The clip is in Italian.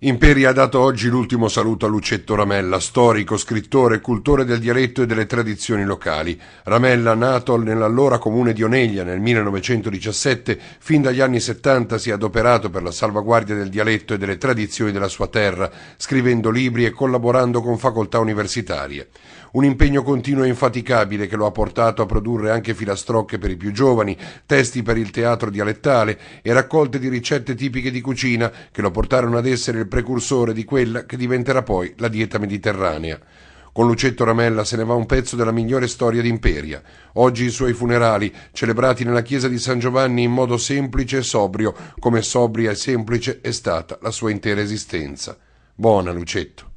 Imperi ha dato oggi l'ultimo saluto a Lucetto Ramella, storico, scrittore cultore del dialetto e delle tradizioni locali. Ramella, nato nell'allora comune di Oneglia nel 1917, fin dagli anni 70 si è adoperato per la salvaguardia del dialetto e delle tradizioni della sua terra, scrivendo libri e collaborando con facoltà universitarie. Un impegno continuo e infaticabile che lo ha portato a produrre anche filastrocche per i più giovani, testi per il teatro dialettale e raccolte di ricette tipiche di cucina che lo portarono ad essere il precursore di quella che diventerà poi la dieta mediterranea. Con Lucetto Ramella se ne va un pezzo della migliore storia d'Imperia. Oggi i suoi funerali, celebrati nella chiesa di San Giovanni in modo semplice e sobrio, come sobria e semplice è stata la sua intera esistenza. Buona Lucetto.